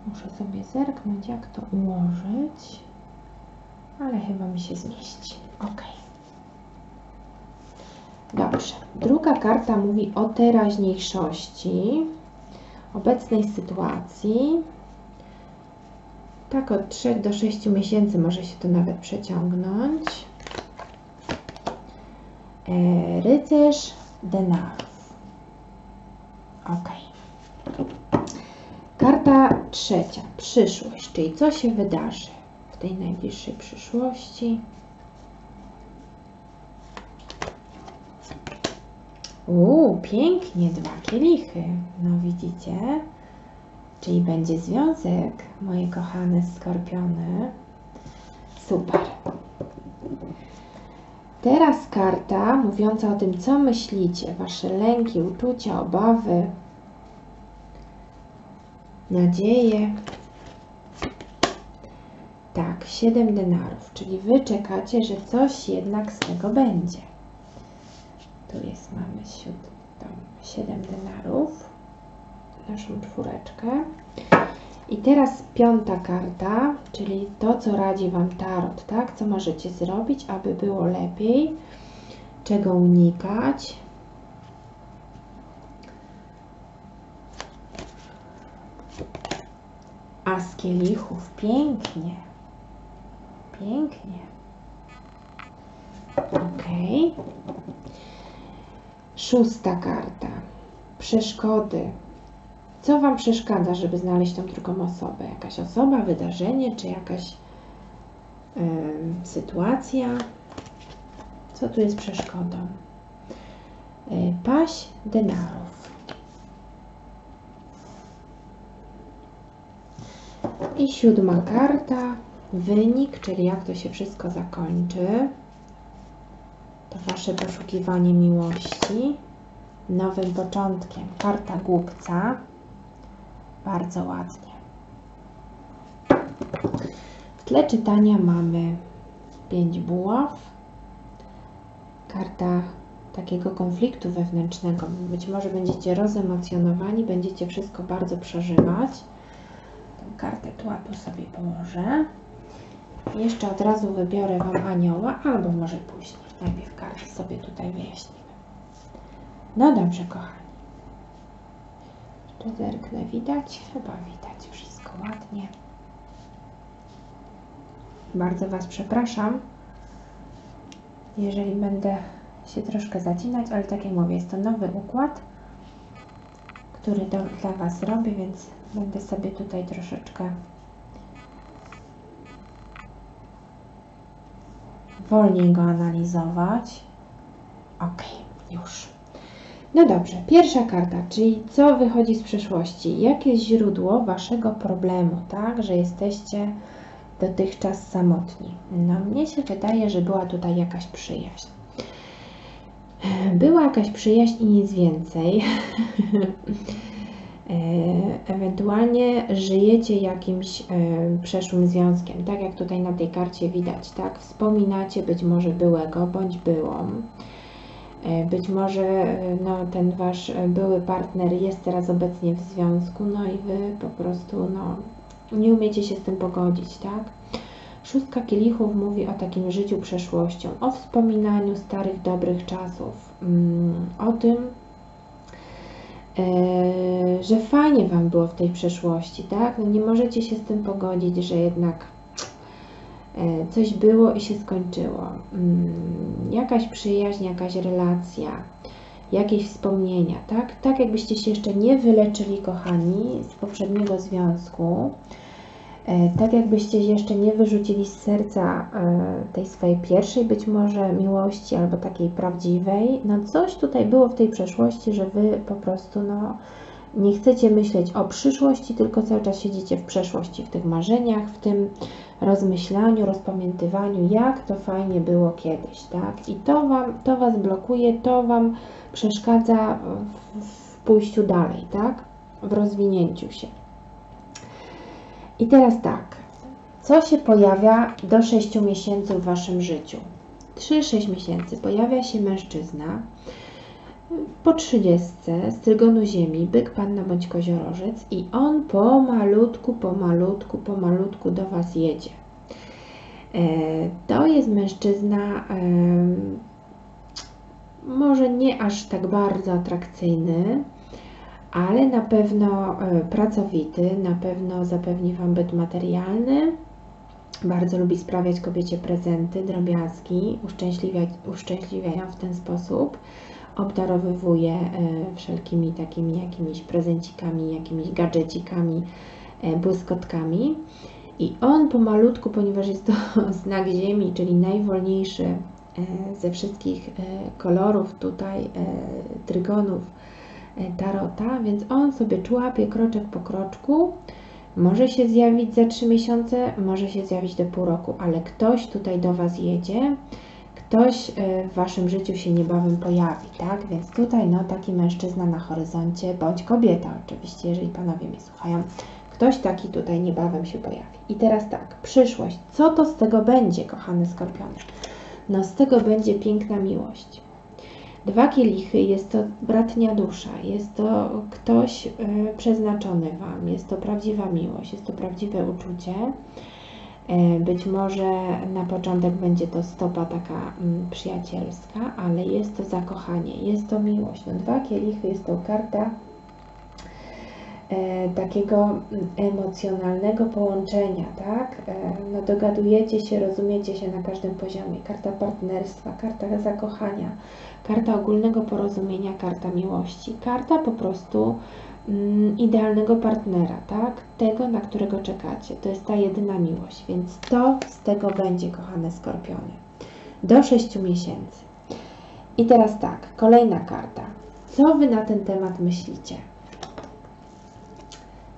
Muszę sobie zerknąć, jak to ułożyć, ale chyba mi się zmieści. Ok. Dobrze. Druga karta mówi o teraźniejszości obecnej sytuacji. Tak od 3 do 6 miesięcy może się to nawet przeciągnąć. E, rycerz denarów. Ok. Karta trzecia, przyszłość, czyli co się wydarzy w tej najbliższej przyszłości. Uuu, pięknie, dwa kielichy. No widzicie? Czyli będzie związek, moje kochane skorpiony. Super. Teraz karta mówiąca o tym, co myślicie, wasze lęki, uczucia, obawy, nadzieje. Tak, 7 denarów, czyli wy czekacie, że coś jednak z tego będzie. Tu jest, siódem, 7 denarów, naszą czwóreczkę. I teraz piąta karta, czyli to, co radzi Wam Tarot, tak? Co możecie zrobić, aby było lepiej, czego unikać. A z kielichów, pięknie, pięknie. Ok. Szósta karta. Przeszkody. Co Wam przeszkadza, żeby znaleźć tą drugą osobę? Jakaś osoba, wydarzenie, czy jakaś sytuacja? Co tu jest przeszkodą? Y, paść denarów. I siódma karta. Wynik, czyli jak to się wszystko zakończy. To Wasze poszukiwanie miłości nowym początkiem. Karta głupca. Bardzo ładnie. W tle czytania mamy pięć buław. Karta takiego konfliktu wewnętrznego. Być może będziecie rozemocjonowani, będziecie wszystko bardzo przeżywać. Tę kartę tu, tu sobie położę. Jeszcze od razu wybiorę Wam anioła, albo może później. Najpierw kartę sobie tutaj wyjaśnimy. No dobrze, kochani. Jeszcze zerknę, widać? Chyba widać wszystko ładnie. Bardzo Was przepraszam, jeżeli będę się troszkę zacinać, ale tak jak mówię, jest to nowy układ, który do, dla Was robię, więc będę sobie tutaj troszeczkę wolniej go analizować. Ok, już. No dobrze, pierwsza karta, czyli co wychodzi z przeszłości? Jakie jest źródło Waszego problemu, tak, że jesteście dotychczas samotni? No mnie się wydaje, że była tutaj jakaś przyjaźń. Była jakaś przyjaźń i nic więcej. Ewentualnie żyjecie jakimś przeszłym związkiem, tak jak tutaj na tej karcie widać, tak? Wspominacie być może byłego bądź byłą. Być może no, ten wasz były partner jest teraz obecnie w związku, no i wy po prostu no, nie umiecie się z tym pogodzić, tak? Szóstka kielichów mówi o takim życiu przeszłością, o wspominaniu starych, dobrych czasów, mm, o tym, e, że fajnie Wam było w tej przeszłości, tak? No nie możecie się z tym pogodzić, że jednak e, coś było i się skończyło. Mm, jakaś przyjaźń, jakaś relacja, jakieś wspomnienia, tak? Tak jakbyście się jeszcze nie wyleczyli, kochani, z poprzedniego związku, E, tak jakbyście jeszcze nie wyrzucili z serca e, tej swojej pierwszej być może miłości albo takiej prawdziwej, no coś tutaj było w tej przeszłości, że wy po prostu no, nie chcecie myśleć o przyszłości, tylko cały czas siedzicie w przeszłości, w tych marzeniach, w tym rozmyślaniu, rozpamiętywaniu, jak to fajnie było kiedyś, tak? I to, wam, to Was blokuje, to Wam przeszkadza w, w pójściu dalej, tak? W rozwinięciu się. I teraz tak, co się pojawia do 6 miesięcy w Waszym życiu? 3-6 miesięcy pojawia się mężczyzna po 30 z trygonu ziemi, byk, panna bądź koziorożec i on pomalutku, pomalutku, pomalutku do Was jedzie. E, to jest mężczyzna może nie aż tak bardzo atrakcyjny, ale na pewno e, pracowity, na pewno zapewni Wam byt materialny. Bardzo lubi sprawiać kobiecie prezenty, drobiazgi, uszczęśliwiać, uszczęśliwia ją w ten sposób. Obdarowywuje e, wszelkimi takimi jakimiś prezencikami, jakimiś gadżecikami, e, błyskotkami. I on pomalutku, ponieważ jest to znak Ziemi, czyli najwolniejszy ze wszystkich kolorów tutaj, trygonów, tarota, więc on sobie człapie kroczek po kroczku. Może się zjawić za 3 miesiące, może się zjawić do pół roku, ale ktoś tutaj do Was jedzie, ktoś e, w Waszym życiu się niebawem pojawi, tak? Więc tutaj no taki mężczyzna na horyzoncie, bądź kobieta oczywiście, jeżeli Panowie mnie słuchają, ktoś taki tutaj niebawem się pojawi. I teraz tak, przyszłość. Co to z tego będzie, kochany skorpiony? No z tego będzie piękna miłość. Dwa kielichy jest to bratnia dusza, jest to ktoś y, przeznaczony Wam, jest to prawdziwa miłość, jest to prawdziwe uczucie. E, być może na początek będzie to stopa taka mm, przyjacielska, ale jest to zakochanie, jest to miłość. No, dwa kielichy jest to karta e, takiego mm, emocjonalnego połączenia, tak? E, no, dogadujecie się, rozumiecie się na każdym poziomie. Karta partnerstwa, karta zakochania karta ogólnego porozumienia, karta miłości, karta po prostu mm, idealnego partnera, tak? Tego, na którego czekacie. To jest ta jedyna miłość, więc to z tego będzie, kochane skorpiony. Do 6 miesięcy. I teraz tak, kolejna karta. Co Wy na ten temat myślicie?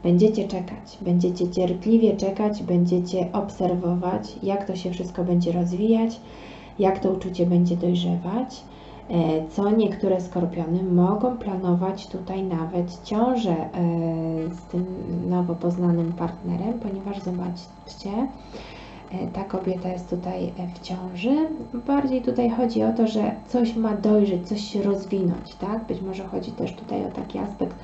Będziecie czekać, będziecie cierpliwie czekać, będziecie obserwować, jak to się wszystko będzie rozwijać jak to uczucie będzie dojrzewać. E, co niektóre skorpiony mogą planować tutaj nawet ciążę e, z tym nowo poznanym partnerem, ponieważ zobaczcie, e, ta kobieta jest tutaj w ciąży. Bardziej tutaj chodzi o to, że coś ma dojrzeć, coś się rozwinąć, tak? Być może chodzi też tutaj o taki aspekt,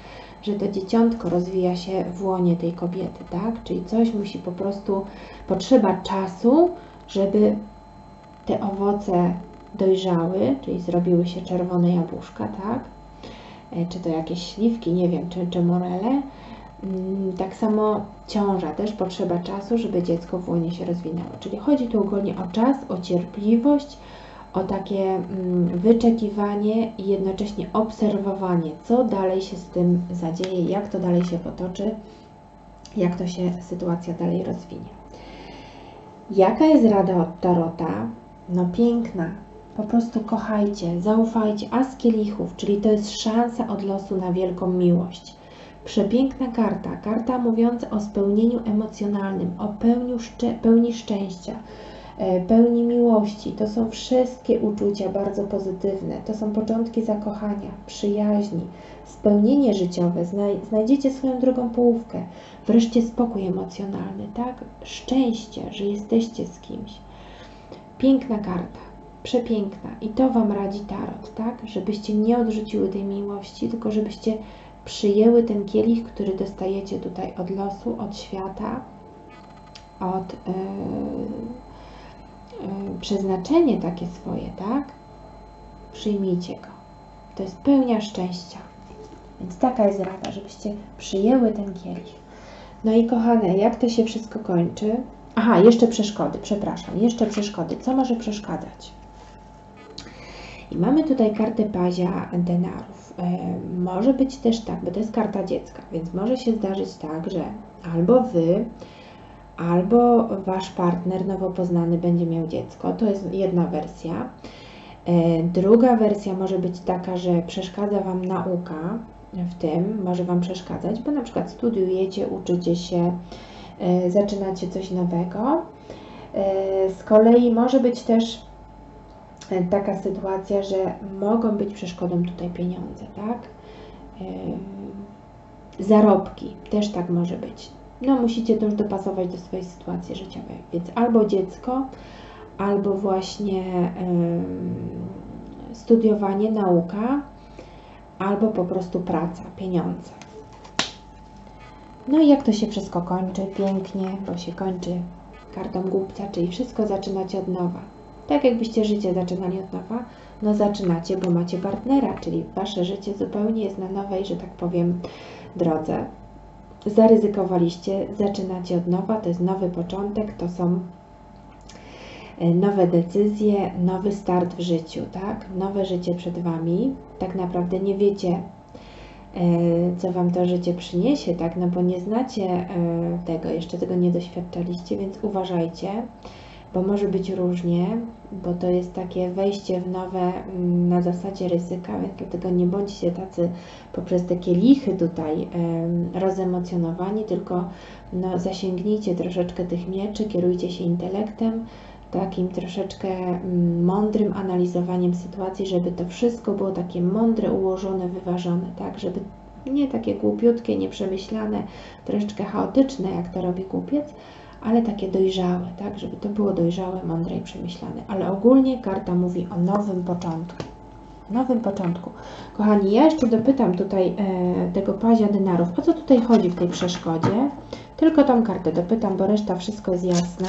że to dzieciątko rozwija się w łonie tej kobiety, tak? Czyli coś musi po prostu, potrzeba czasu, żeby te owoce dojrzały, czyli zrobiły się czerwone jabłuszka, tak? E, czy to jakieś śliwki, nie wiem, czy, czy morele. Mm, tak samo ciąża też potrzeba czasu, żeby dziecko w łonie się rozwinęło. Czyli chodzi tu ogólnie o czas, o cierpliwość, o takie mm, wyczekiwanie i jednocześnie obserwowanie, co dalej się z tym zadzieje, jak to dalej się potoczy, jak to się sytuacja dalej rozwinie. Jaka jest rada od Tarota? No piękna, po prostu kochajcie, zaufajcie. As kielichów, czyli to jest szansa od losu na wielką miłość. Przepiękna karta, karta mówiąca o spełnieniu emocjonalnym, o pełniu szcze pełni szczęścia, pełni miłości. To są wszystkie uczucia bardzo pozytywne. To są początki zakochania, przyjaźni, spełnienie życiowe. Znaj znajdziecie swoją drugą połówkę. Wreszcie spokój emocjonalny, tak? Szczęście, że jesteście z kimś. Piękna karta przepiękna i to Wam radzi Tarot, tak? Żebyście nie odrzuciły tej miłości, tylko żebyście przyjęły ten kielich, który dostajecie tutaj od losu, od świata, od yy, przeznaczenie takie swoje, tak? Przyjmijcie go. To jest pełnia szczęścia. Więc taka jest rada, żebyście przyjęły ten kielich. No i kochane, jak to się wszystko kończy? Aha, jeszcze przeszkody, przepraszam, jeszcze przeszkody. Co może przeszkadzać? I mamy tutaj kartę pazia denarów. E, może być też tak, bo to jest karta dziecka, więc może się zdarzyć tak, że albo Wy, albo Wasz partner nowo poznany będzie miał dziecko. To jest jedna wersja. E, druga wersja może być taka, że przeszkadza Wam nauka w tym, może Wam przeszkadzać, bo na przykład studiujecie, uczycie się, e, zaczynacie coś nowego. Z kolei może być też taka sytuacja, że mogą być przeszkodą tutaj pieniądze, tak? Zarobki też tak może być. No, musicie już dopasować do swojej sytuacji życiowej. Więc albo dziecko, albo właśnie studiowanie, nauka, albo po prostu praca, pieniądze. No i jak to się wszystko kończy? Pięknie, bo się kończy kartą głupca, czyli wszystko zaczynacie od nowa. Tak jakbyście życie zaczynali od nowa, no zaczynacie, bo macie partnera, czyli wasze życie zupełnie jest na nowej, że tak powiem, drodze. Zaryzykowaliście, zaczynacie od nowa, to jest nowy początek, to są e, nowe decyzje, nowy start w życiu, tak? Nowe życie przed Wami. Tak naprawdę nie wiecie, e, co Wam to życie przyniesie, tak? No bo nie znacie e, tego, jeszcze tego nie doświadczaliście, więc uważajcie bo może być różnie, bo to jest takie wejście w nowe mm, na zasadzie ryzyka, więc dlatego nie bądźcie tacy poprzez te kielichy tutaj rozemocjonowani, tylko no, zasięgnijcie troszeczkę tych mieczy, kierujcie się intelektem, takim troszeczkę mm, mądrym analizowaniem sytuacji, żeby to wszystko było takie mądre, ułożone, wyważone, tak, żeby nie takie głupiutkie, nieprzemyślane, troszeczkę chaotyczne, jak to robi głupiec, ale takie dojrzałe, tak, żeby to było dojrzałe, mądre i przemyślane. Ale ogólnie karta mówi o nowym początku. Nowym początku. Kochani, ja jeszcze dopytam tutaj e, tego pazia dynarów, o co tutaj chodzi w tej przeszkodzie. Tylko tą kartę dopytam, bo reszta wszystko jest jasne.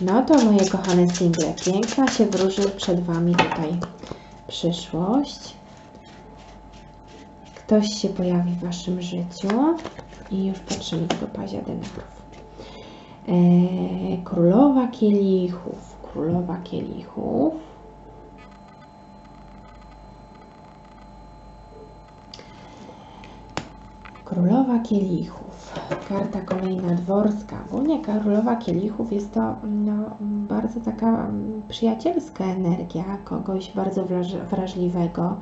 No to moje kochane single, piękna się wróży przed Wami tutaj przyszłość. Ktoś się pojawi w Waszym życiu. I już patrzymy tego pazia denarów. E, królowa kielichów. Królowa kielichów. Królowa kielichów. Karta kolejna dworska. Ogólnie królowa kielichów jest to no, bardzo taka przyjacielska energia kogoś bardzo wrażliwego,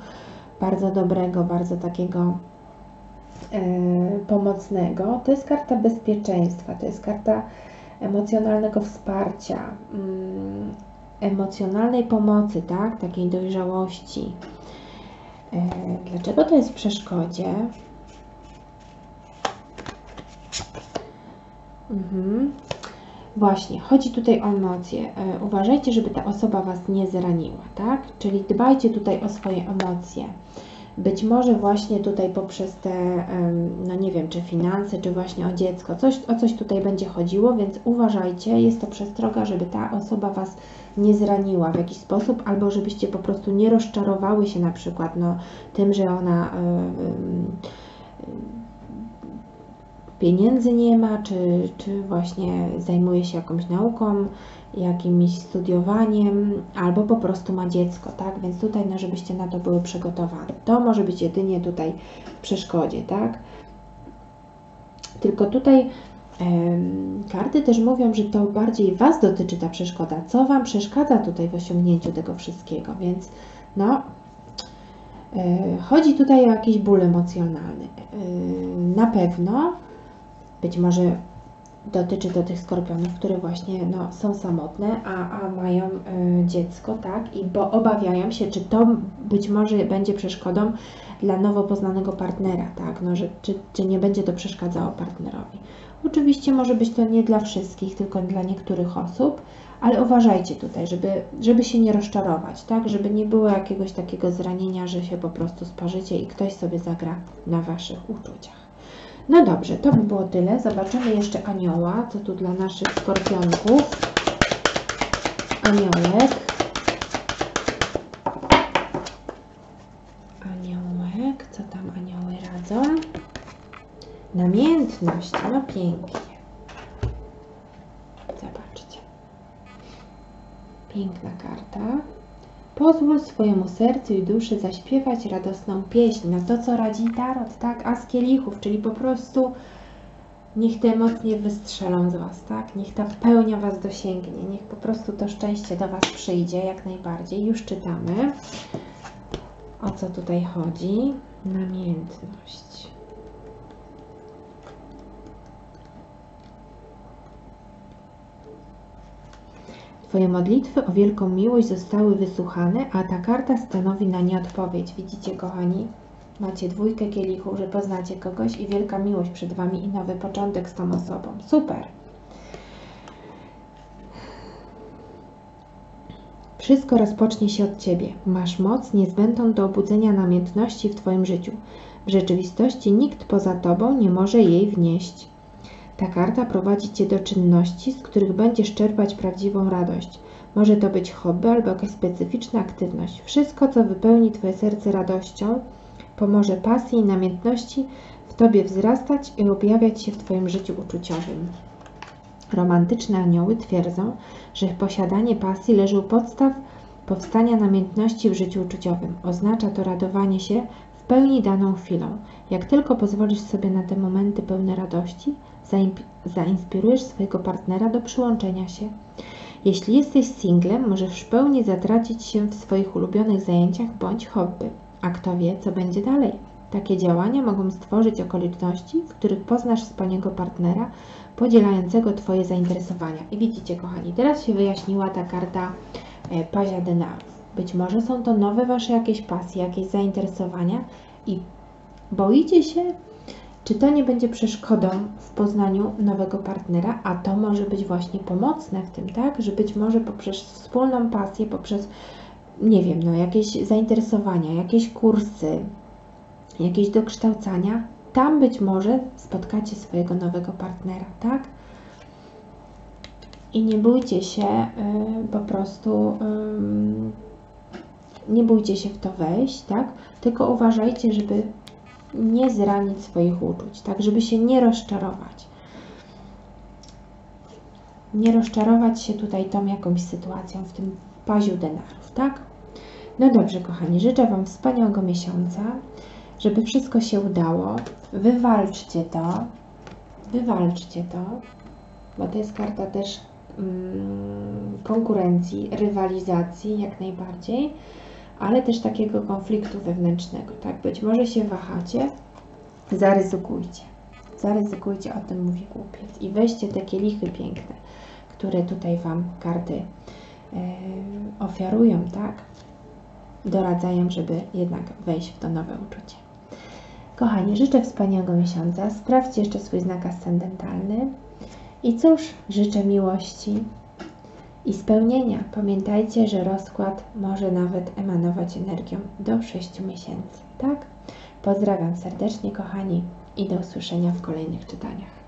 bardzo dobrego, bardzo takiego pomocnego, to jest karta bezpieczeństwa, to jest karta emocjonalnego wsparcia, mm, emocjonalnej pomocy, tak? Takiej dojrzałości. E, dlaczego to jest w przeszkodzie? Mhm. Właśnie, chodzi tutaj o emocje. E, uważajcie, żeby ta osoba Was nie zraniła, tak? Czyli dbajcie tutaj o swoje emocje. Być może właśnie tutaj poprzez te, no nie wiem, czy finanse, czy właśnie o dziecko, coś, o coś tutaj będzie chodziło, więc uważajcie, jest to przestroga, żeby ta osoba Was nie zraniła w jakiś sposób, albo żebyście po prostu nie rozczarowały się na przykład no, tym, że ona pieniędzy nie ma, czy, czy właśnie zajmuje się jakąś nauką, jakimś studiowaniem, albo po prostu ma dziecko, tak? Więc tutaj, no, żebyście na to były przygotowane. To może być jedynie tutaj w przeszkodzie, tak? Tylko tutaj karty też mówią, że to bardziej Was dotyczy ta przeszkoda. Co Wam przeszkadza tutaj w osiągnięciu tego wszystkiego? Więc no, e, chodzi tutaj o jakiś ból emocjonalny. E, na pewno być może dotyczy to tych skorpionów, które właśnie no, są samotne, a, a mają y, dziecko, tak? I bo obawiają się, czy to być może będzie przeszkodą dla nowo poznanego partnera, tak? No, że, czy, czy nie będzie to przeszkadzało partnerowi. Oczywiście może być to nie dla wszystkich, tylko dla niektórych osób, ale uważajcie tutaj, żeby, żeby się nie rozczarować, tak? Żeby nie było jakiegoś takiego zranienia, że się po prostu sparzycie i ktoś sobie zagra na Waszych uczuciach. No dobrze, to by było tyle. Zobaczymy jeszcze anioła, co tu dla naszych skorpionków. Aniołek. Aniołek, co tam anioły radzą? Namiętność, no pięknie. Zobaczcie. Piękna karta. Pozwól swojemu sercu i duszy zaśpiewać radosną pieśń. No to, co radzi tarot, tak? A z kielichów, czyli po prostu niech te emocje wystrzelą z Was, tak? Niech ta pełnia Was dosięgnie, niech po prostu to szczęście do Was przyjdzie jak najbardziej. Już czytamy, o co tutaj chodzi. Namiętność. Twoje modlitwy o wielką miłość zostały wysłuchane, a ta karta stanowi na nie odpowiedź. Widzicie, kochani? Macie dwójkę kielichów, że poznacie kogoś i wielka miłość przed Wami i nowy początek z tą osobą. Super! Wszystko rozpocznie się od Ciebie. Masz moc niezbędną do obudzenia namiętności w Twoim życiu. W rzeczywistości nikt poza Tobą nie może jej wnieść. Ta karta prowadzi Cię do czynności, z których będziesz czerpać prawdziwą radość. Może to być hobby albo jakaś specyficzna aktywność. Wszystko, co wypełni Twoje serce radością, pomoże pasji i namiętności w Tobie wzrastać i objawiać się w Twoim życiu uczuciowym. Romantyczne anioły twierdzą, że posiadanie pasji leży u podstaw powstania namiętności w życiu uczuciowym. Oznacza to radowanie się w pełni daną chwilą. Jak tylko pozwolisz sobie na te momenty pełne radości, zainspirujesz swojego partnera do przyłączenia się. Jeśli jesteś singlem, możesz w pełni zatracić się w swoich ulubionych zajęciach bądź hobby. A kto wie, co będzie dalej? Takie działania mogą stworzyć okoliczności, w których poznasz wspaniałego partnera podzielającego Twoje zainteresowania. I widzicie, kochani, teraz się wyjaśniła ta karta e, pazia denarów. Być może są to nowe Wasze jakieś pasje, jakieś zainteresowania i boicie się czy to nie będzie przeszkodą w poznaniu nowego partnera, a to może być właśnie pomocne w tym, tak? Że być może poprzez wspólną pasję, poprzez, nie wiem, no jakieś zainteresowania, jakieś kursy, jakieś dokształcania, tam być może spotkacie swojego nowego partnera, tak? I nie bójcie się y, po prostu, y, nie bójcie się w to wejść, tak? Tylko uważajcie, żeby nie zranić swoich uczuć, tak, żeby się nie rozczarować. Nie rozczarować się tutaj tą jakąś sytuacją w tym paziu denarów, tak? No dobrze, kochani, życzę Wam wspaniałego miesiąca, żeby wszystko się udało. Wywalczcie to, wywalczcie to, bo to jest karta też mm, konkurencji, rywalizacji jak najbardziej ale też takiego konfliktu wewnętrznego. Tak, być może się wahacie, zaryzykujcie. zaryzykujcie, o tym mówi głupiec. I weźcie te kielichy piękne, które tutaj Wam karty e, ofiarują, tak? Doradzają, żeby jednak wejść w to nowe uczucie. Kochani, życzę wspaniałego miesiąca. Sprawdźcie jeszcze swój znak ascendentalny. I cóż, życzę miłości i spełnienia. Pamiętajcie, że rozkład może nawet emanować energią do 6 miesięcy, tak? Pozdrawiam serdecznie, kochani, i do usłyszenia w kolejnych czytaniach.